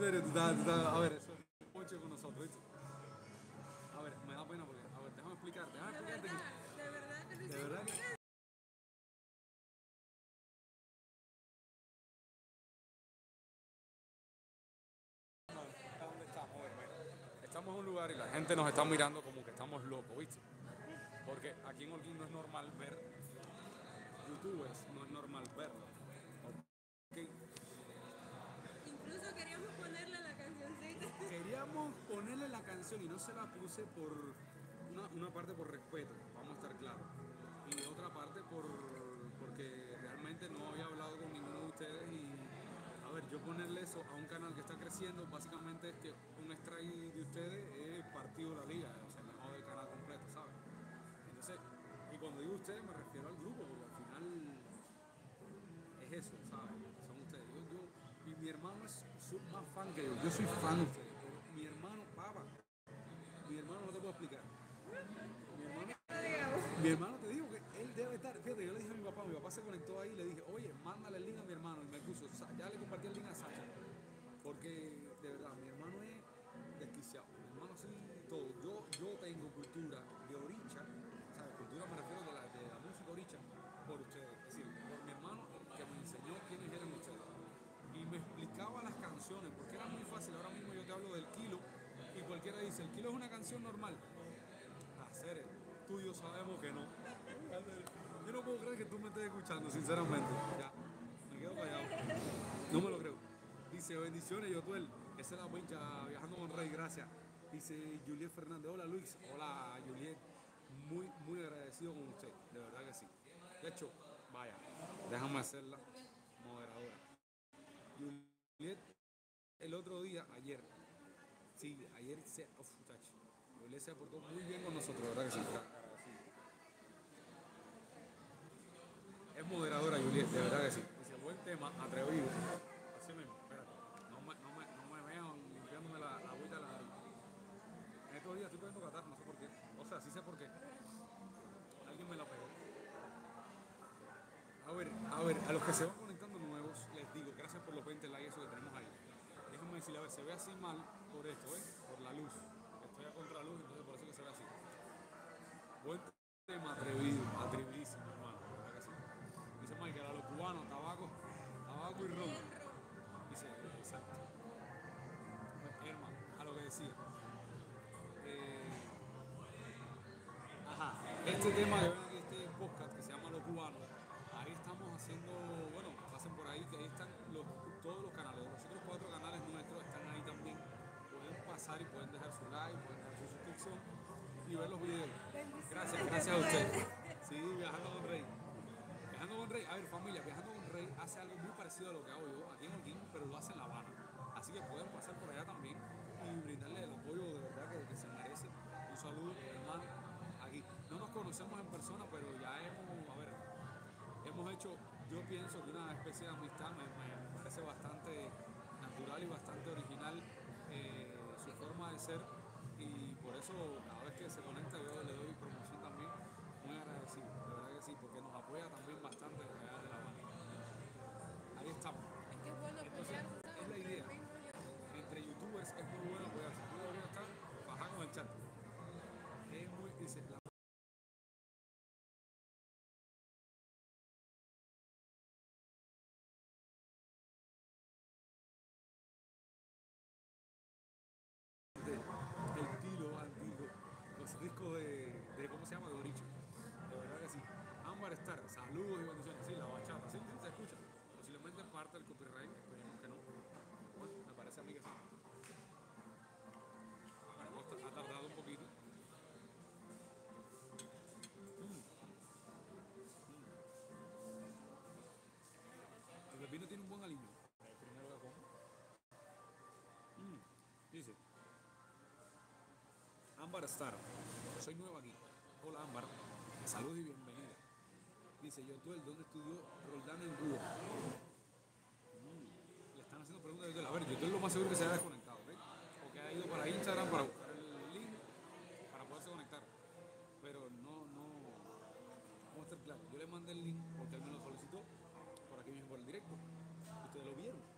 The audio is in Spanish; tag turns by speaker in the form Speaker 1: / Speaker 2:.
Speaker 1: serio, tú estás, tú estás- a ver, eso es ponche con nosotros, ¿viste? A ver, me da pena porque, a ver, déjame explicarte, déjame
Speaker 2: De
Speaker 1: explicarte.
Speaker 2: verdad,
Speaker 1: que-
Speaker 2: de verdad que
Speaker 1: De verdad que- ¿Dónde estamos? En un lugar y la gente nos está mirando como que estamos locos, ¿viste? Porque aquí en Holguín no es normal ver youtubers, no es normal verlo.
Speaker 2: Ponerle la
Speaker 1: canción y no se la puse por una, parte por respeto, vamos a estar claros. Y otra parte por porque realmente no había hablado con ninguno de ustedes y a ver, yo ponerle eso a un canal que está creciendo, básicamente es que un strike de ustedes es partido de la liga, o sea, me jode el canal completo, ¿sabes? Entonces, y cuando digo ustedes me refiero al grupo, porque al final es eso, ¿sabes? Son ustedes. Yo, yo, y mi hermano es más fan que yo. Yo soy fan. pero Mi hermano, papá, mi hermano no te explicar. Mi hermano, mi hermano te digo que él debe estar. Fíjate, yo le dije a mi papá, mi papá se conectó ahí le dije, oye, mándale el link a mi hermano. Y me puso, "Sa- ya le compartí el link a Sacha. Porque de verdad, mi hermano es desquiciado. Mi hermano sí, todo. Yo, yo tengo cultura de oricha, ¿sabes? Cultura me refiero de la, de la música oricha por ustedes. Es decir, por mi hermano que me enseñó quiénes eran ustedes. Y me explicaba las canciones, porque era muy fácil. Ahora mismo yo te hablo del kilo y cualquiera dice, el kilo es una canción normal. Hacer tú y yo sabemos que no. Yo no puedo creer que tú me estés escuchando, sinceramente. Ya, me quedo callado. No me lo creo. Dice, bendiciones, Yotuel. Esa es la wincha viajando con Rey, gracias. Dice Juliet Fernández, hola Luis. Hola Juliet. Muy, muy agradecido con usted, de verdad que sí. De hecho, vaya, déjame hacerla moderadora. Juliet, el otro día, ayer, sí, ayer se, uf, Juliet se portó muy bien con nosotros, verdad que sí. Es moderadora, Juliet, de verdad que sí. Dice, buen tema, atrevido. Así mismo, espérate. No me, no me, no me vean limpiándome la, la agüita de la nariz. En estos días estoy poniendo catar, no sé por qué. O sea, sí sé por qué. Alguien me la pegó. A ver, a ver, a los que se van conectando nuevos, les digo, gracias por los 20 likes eso que tenemos ahí. Déjenme decirle, a ver, se ve así mal por esto, ¿eh? Por la luz. Estoy a contraluz, entonces por eso que se ve así. Buen tema atrevido, atrevidísimo, hermano, verdad que sí. Dice Michael, a los cubanos, tabaco, tabaco y ron. Dice, exacto. Hermano, a lo que decía. Eh, ajá, este tema que y ver los videos. Gracias, gracias a ustedes. Sí, viajando con Rey. Viajando con Rey, a ver familia, Viajando con Rey hace algo muy parecido a lo que hago yo aquí en Holguín, pero lo hace en La Habana. Así que pueden pasar por allá también y brindarle el apoyo de verdad que, se merece. Un saludo, hermano, aquí. No nos conocemos en persona, pero ya hemos, a ver, hemos hecho, yo pienso que una especie de amistad me, me parece bastante natural y bastante original eh, su forma de ser y por eso cada vez que se conecta saludos y bendiciones. Sí, la bachata, sí, se escucha. Posiblemente parte del copyright, esperemos que no. Bueno, me parece a mí que sí. Ha- tardado un poquito. Mm. Mm. El pepino tiene un buen aliño. Mm. Dice. Ámbar Star. Soy nueva aquí. Hola Ámbar. Salud y bienvenida. Dice Yotuel, ¿dónde estudió Roldán en Cuba? Mm, Le están haciendo preguntas a. A ver, Yotuel lo más seguro que se haya desconectado, ¿ok? O que haya ido para Instagram para buscar el link para poderse conectar. Pero no, no. Vamos a estar claros. Yo le mandé el link porque él me lo solicitó por aquí mismo por el directo. Ustedes lo vieron.